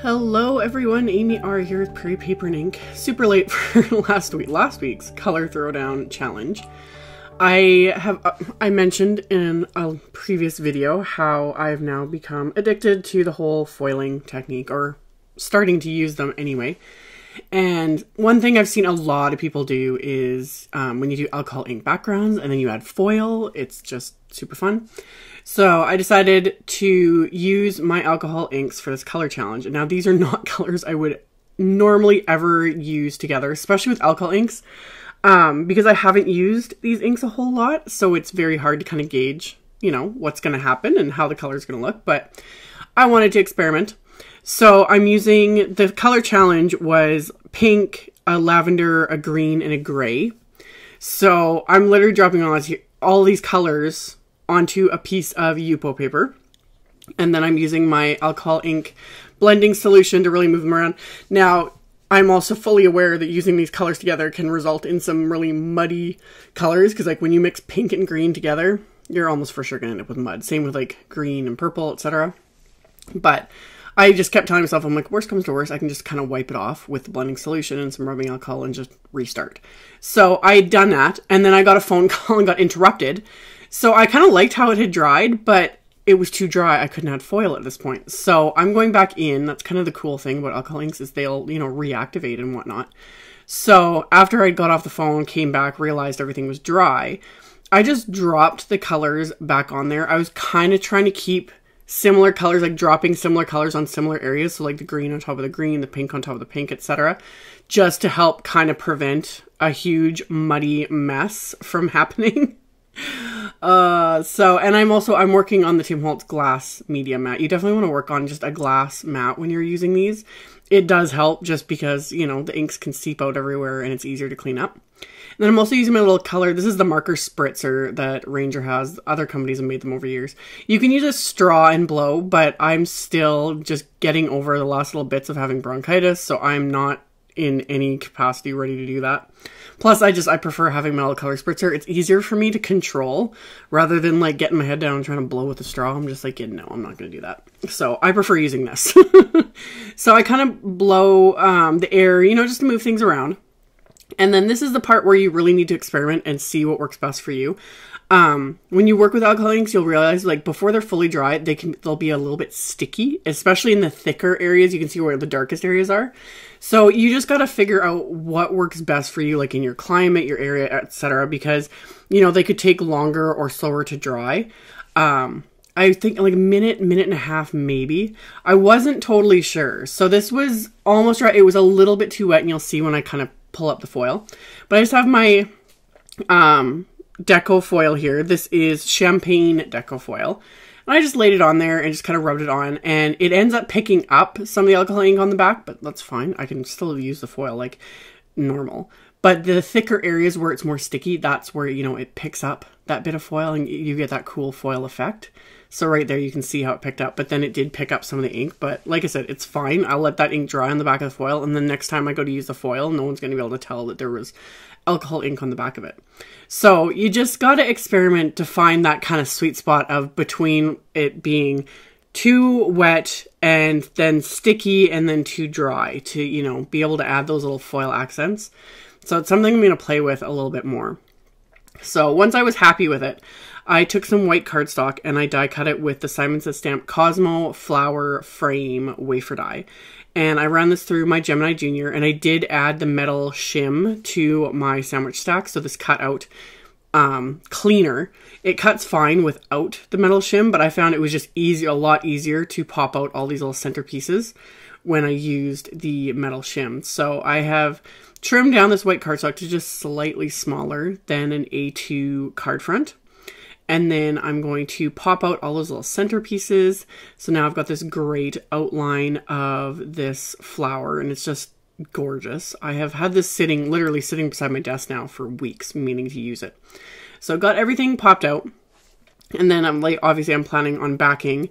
Hello everyone, Amy R here with Prairie Paper and Ink. Super late for last week, last week's color throwdown challenge. I have uh, I mentioned in a previous video how I've now become addicted to the whole foiling technique or starting to use them anyway. And one thing I've seen a lot of people do is um, when you do alcohol ink backgrounds and then you add foil, it's just super fun. So I decided to use my alcohol inks for this color challenge. And now these are not colors I would normally ever use together, especially with alcohol inks, um, because I haven't used these inks a whole lot. So it's very hard to kind of gauge, you know, what's going to happen and how the color is going to look. But I wanted to experiment. So I'm using the color challenge was pink, a lavender, a green, and a gray. So I'm literally dropping all these, all these colors onto a piece of Yupo paper. And then I'm using my alcohol ink blending solution to really move them around. Now, I'm also fully aware that using these colors together can result in some really muddy colors because like when you mix pink and green together, you're almost for sure going to end up with mud. Same with like green and purple, etc. But I just kept telling myself, I'm like, worst comes to worst, I can just kind of wipe it off with the blending solution and some rubbing alcohol and just restart. So I had done that, and then I got a phone call and got interrupted so I kind of liked how it had dried, but it was too dry. I couldn't add foil at this point. So I'm going back in. That's kind of the cool thing about alcohol inks is they'll, you know, reactivate and whatnot. So after I got off the phone, came back, realized everything was dry, I just dropped the colors back on there. I was kind of trying to keep similar colors, like dropping similar colors on similar areas. So like the green on top of the green, the pink on top of the pink, etc. Just to help kind of prevent a huge muddy mess from happening. Uh, so, and I'm also, I'm working on the Tim Holtz glass media mat. You definitely want to work on just a glass mat when you're using these. It does help just because, you know, the inks can seep out everywhere and it's easier to clean up. Then I'm also using my little color. This is the marker spritzer that Ranger has. Other companies have made them over years. You can use a straw and blow, but I'm still just getting over the last little bits of having bronchitis, so I'm not in any capacity ready to do that. Plus, I just I prefer having metal color spritzer. It's easier for me to control rather than like getting my head down and trying to blow with a straw. I'm just like, yeah, no, I'm not going to do that. So I prefer using this. so I kind of blow um, the air, you know, just to move things around. And then this is the part where you really need to experiment and see what works best for you. Um, when you work with alcohol inks, you'll realize like before they're fully dry, they can they'll be a little bit sticky, especially in the thicker areas. You can see where the darkest areas are. So you just got to figure out what works best for you, like in your climate, your area, etc. Because you know they could take longer or slower to dry. Um, I think like a minute, minute and a half, maybe. I wasn't totally sure. So this was almost right. It was a little bit too wet, and you'll see when I kind of pull up the foil. But I just have my um deco foil here. This is champagne deco foil. And I just laid it on there and just kind of rubbed it on, and it ends up picking up some of the alcohol ink on the back, but that's fine. I can still use the foil like normal. But the thicker areas where it's more sticky, that's where, you know, it picks up that bit of foil and you get that cool foil effect. So right there you can see how it picked up, but then it did pick up some of the ink. But like I said, it's fine. I'll let that ink dry on the back of the foil, and then next time I go to use the foil, no one's going to be able to tell that there was alcohol ink on the back of it. So you just got to experiment to find that kind of sweet spot of between it being too wet and then sticky and then too dry to, you know, be able to add those little foil accents. So it's something I'm going to play with a little bit more. So once I was happy with it, I took some white cardstock and I die cut it with the Simon Says Stamp Cosmo Flower Frame Wafer Die and I ran this through my Gemini Junior, and I did add the metal shim to my sandwich stack, so this cut out um, cleaner. It cuts fine without the metal shim, but I found it was just easy, a lot easier to pop out all these little center pieces when I used the metal shim. So I have trimmed down this white cardstock to just slightly smaller than an A2 card front. And then I'm going to pop out all those little centerpieces. So now I've got this great outline of this flower and it's just gorgeous. I have had this sitting, literally sitting beside my desk now for weeks, meaning to use it. So I've got everything popped out. And then I'm like, obviously I'm planning on backing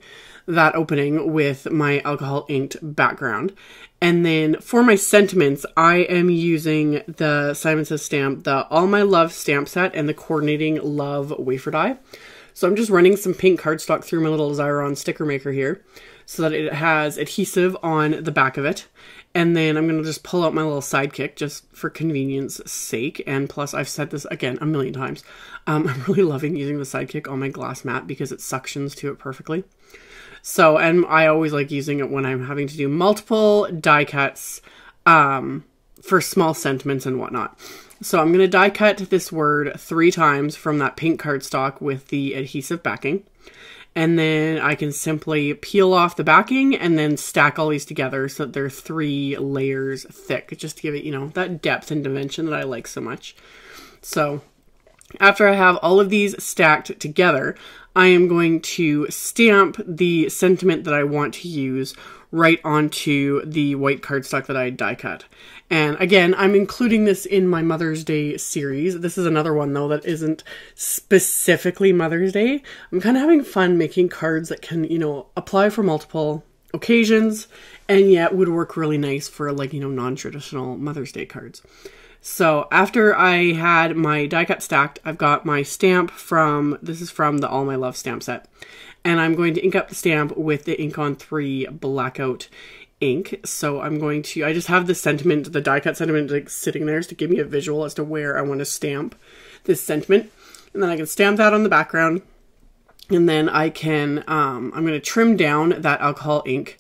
that opening with my alcohol inked background. And then for my sentiments, I am using the Simon Says stamp, the All My Love stamp set, and the Coordinating Love wafer die. So I'm just running some pink cardstock through my little Xyron sticker maker here. so that it has adhesive on the back of it. And then I'm going to just pull out my little sidekick just for convenience sake. And plus, I've said this again a million times. Um, I'm really loving using the sidekick on my glass mat because it suctions to it perfectly. So, and I always like using it when I'm having to do multiple die cuts um, for small sentiments and whatnot. So I'm going to die cut this word three times from that pink cardstock with the adhesive backing and then I can simply peel off the backing and then stack all these together so that they're three layers thick, just to give it, you know, that depth and dimension that I like so much. So after I have all of these stacked together, I am going to stamp the sentiment that I want to use right onto the white cardstock that I die cut. And again, I'm including this in my Mother's Day series. This is another one though that isn't specifically Mother's Day. I'm kind of having fun making cards that can, you know, apply for multiple occasions and yet would work really nice for like, you know, non-traditional Mother's Day cards. So after I had my die cut stacked, I've got my stamp from, this is from the All My Love stamp set. And I'm going to ink up the stamp with the Inkon3 Blackout ink. So I'm going to, I just have the sentiment, the die cut sentiment like sitting there to give me a visual as to where I want to stamp this sentiment. And then I can stamp that on the background. And then I can, um, I'm going to trim down that alcohol ink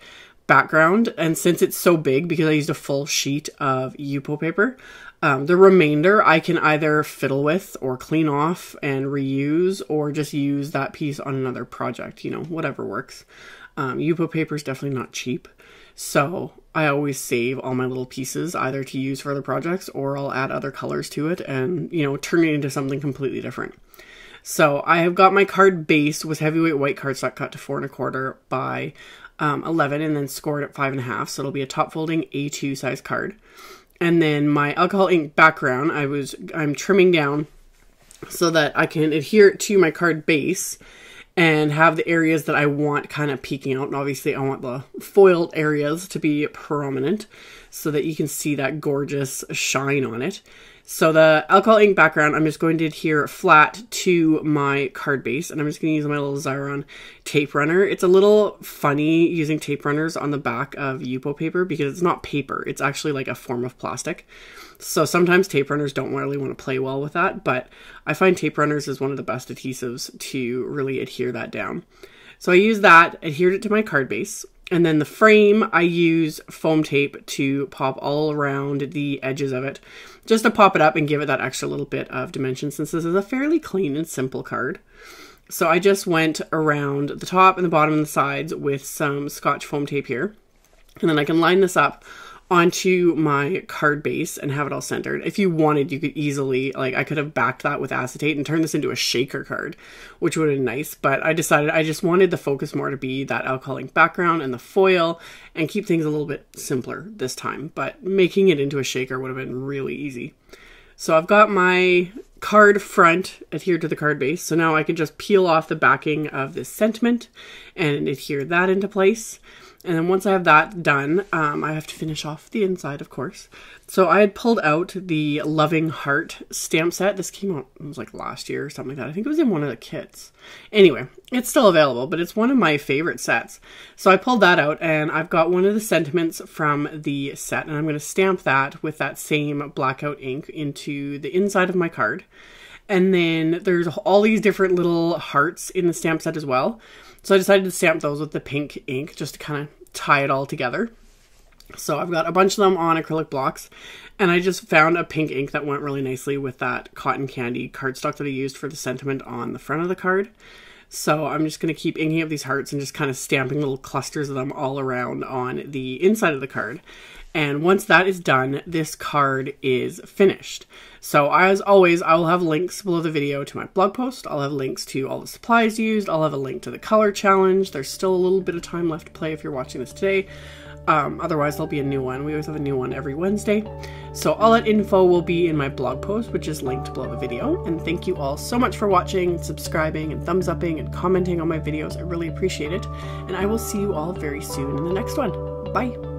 background. And since it's so big, because I used a full sheet of Yupo paper, um, the remainder I can either fiddle with or clean off and reuse or just use that piece on another project, you know, whatever works. Um, paper is definitely not cheap. So I always save all my little pieces either to use for other projects or I'll add other colors to it and, you know, turn it into something completely different. So I have got my card base with heavyweight white cardstock cut to four and a quarter by um, 11 and then scored at five and a half. So it'll be a top folding A2 size card. And then my alcohol ink background, I was, I'm trimming down so that I can adhere it to my card base and have the areas that I want kind of peeking out. And obviously, I want the foiled areas to be prominent so that you can see that gorgeous shine on it. So the alcohol ink background, I'm just going to adhere flat to my card base, and I'm just going to use my little Xyron tape runner. It's a little funny using tape runners on the back of Yupo paper because it's not paper, it's actually like a form of plastic. So sometimes tape runners don't really want to play well with that, but I find tape runners is one of the best adhesives to really adhere that down. So I use that, adhered it to my card base, and then the frame, I use foam tape to pop all around the edges of it, just to pop it up and give it that extra little bit of dimension since this is a fairly clean and simple card. So I just went around the top and the bottom and the sides with some scotch foam tape here. And then I can line this up onto my card base and have it all centered. If you wanted, you could easily, like, I could have backed that with acetate and turned this into a shaker card, which would have been nice. But I decided I just wanted the focus more to be that alcohol ink background and the foil and keep things a little bit simpler this time. But making it into a shaker would have been really easy. So I've got my card front adhered to the card base. So now I can just peel off the backing of this sentiment and adhere that into place. And then once I have that done, um, I have to finish off the inside, of course. So I had pulled out the Loving Heart stamp set. This came out, it was like last year or something like that. I think it was in one of the kits. Anyway, it's still available, but it's one of my favorite sets. So I pulled that out and I've got one of the sentiments from the set and I'm going to stamp that with that same blackout ink into the inside of my card. And then there's all these different little hearts in the stamp set as well. So I decided to stamp those with the pink ink just to kind of tie it all together. So I've got a bunch of them on acrylic blocks and I just found a pink ink that went really nicely with that cotton candy cardstock that I used for the sentiment on the front of the card. So I'm just going to keep inking up these hearts and just kind of stamping little clusters of them all around on the inside of the card. And once that is done, this card is finished. So as always, I will have links below the video to my blog post. I'll have links to all the supplies used. I'll have a link to the color challenge. There's still a little bit of time left to play if you're watching this today. Um, otherwise, there'll be a new one. We always have a new one every Wednesday. So all that info will be in my blog post, which is linked below the video. And thank you all so much for watching, subscribing, and thumbs upping, and commenting on my videos. I really appreciate it. And I will see you all very soon in the next one. Bye!